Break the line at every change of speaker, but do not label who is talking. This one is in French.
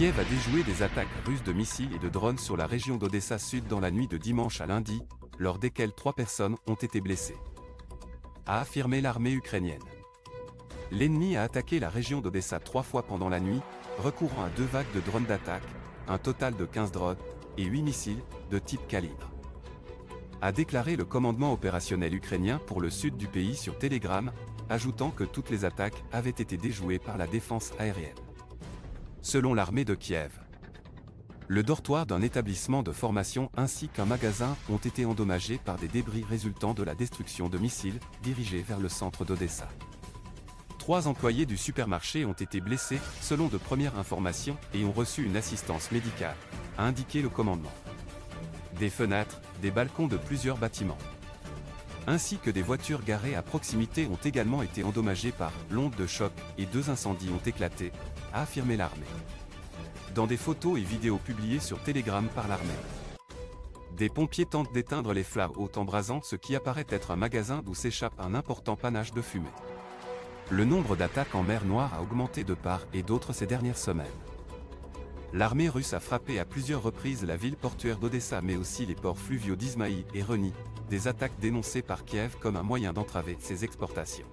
Kiev a déjoué des attaques russes de missiles et de drones sur la région d'Odessa Sud dans la nuit de dimanche à lundi, lors desquelles trois personnes ont été blessées. A affirmé l'armée ukrainienne. L'ennemi a attaqué la région d'Odessa trois fois pendant la nuit, recourant à deux vagues de drones d'attaque, un total de 15 drones, et 8 missiles, de type calibre. A déclaré le commandement opérationnel ukrainien pour le sud du pays sur Telegram, ajoutant que toutes les attaques avaient été déjouées par la défense aérienne. Selon l'armée de Kiev, le dortoir d'un établissement de formation ainsi qu'un magasin ont été endommagés par des débris résultant de la destruction de missiles dirigés vers le centre d'Odessa. Trois employés du supermarché ont été blessés, selon de premières informations, et ont reçu une assistance médicale, a indiqué le commandement. Des fenêtres, des balcons de plusieurs bâtiments, ainsi que des voitures garées à proximité ont également été endommagées par l'onde de choc et deux incendies ont éclaté, a affirmé l'armée. Dans des photos et vidéos publiées sur Telegram par l'armée. Des pompiers tentent d'éteindre les flammes hautes embrasant ce qui apparaît être un magasin d'où s'échappe un important panache de fumée. Le nombre d'attaques en mer Noire a augmenté de part et d'autre ces dernières semaines. L'armée russe a frappé à plusieurs reprises la ville portuaire d'Odessa mais aussi les ports fluviaux d'Izmaï et Reni, des attaques dénoncées par Kiev comme un moyen d'entraver ses exportations.